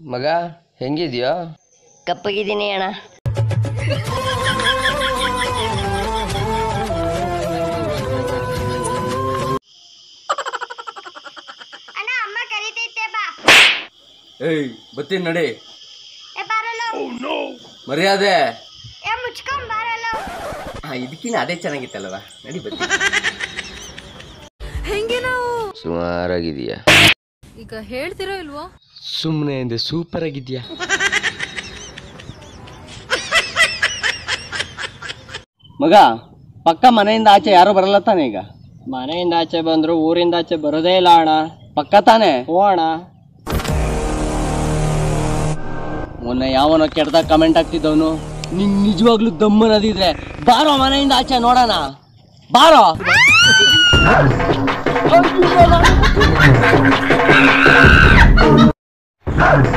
ಮಗ ಹೆಂಗಿದ್ಯೋ? ಕಪ್ಪಗಿದ್ದೀನಿ ಅಣ್ಣ. ಅಣ್ಣ ಅಮ್ಮ ಕರಿತೈತೆ ಬಾ. ಏಯ್ ಬತ್ತೀನಿ ನಡಿ. ಏ ಬಾರಲ್ಲ. ಮರ್ಯಾದೆ. ಏ ಮುಚ್ಕೊಂಡ್ ಬಾರಲ್ಲ. ಹಾ ಇದಕ್ಕಿನ ಅದೇ ಚೆನ್ನಾಗಿತ್ತಲ್ವಾ? ನಡಿ ಬತ್ತೀನಿ ಹೆಂಗೆ ನಾವು? ಸುಮಾರಾಗಿದೆಯಾ ಈಗ ಹೇಳ್ತಿರೋ ಇಲ್ವೋ? ಸುಮ್ಮನೆ ಅಂದೆ ಸೂಪರ್ ಆಗಿದ್ಯಾ ಮಗ ಪಕ್ಕ ಮನೆಯಿಂದ ಆಚೆ ಯಾರು ಬರಲ್ಲ ತಾನೆ ಈಗ? ಮನೆಯಿಂದ ಆಚೆ ಬಂದ್ರು ಊರಿಂದ ಆಚೆ ಬರೋದೇ ಇಲ್ಲ ಅಣ್ಣ. ಪಕ್ಕ ತಾನೆ? ಹೋ ಅಣ್ಣ. ಮೊನ್ನೆ ಯಾವನೋ ಕೆಟ್ಟದಾಗ ಕಮೆಂಟ್ ಆಗ್ತಿದ್ದವನು ನಿಂಗ್ ನಿಜವಾಗ್ಲೂ ದಮ್ಮನದಿದ್ರೆ ಬಾರೋ ಮನೆಯಿಂದ ಆಚೆ ನೋಡೋಣ. ಬಾರೋ. Ah!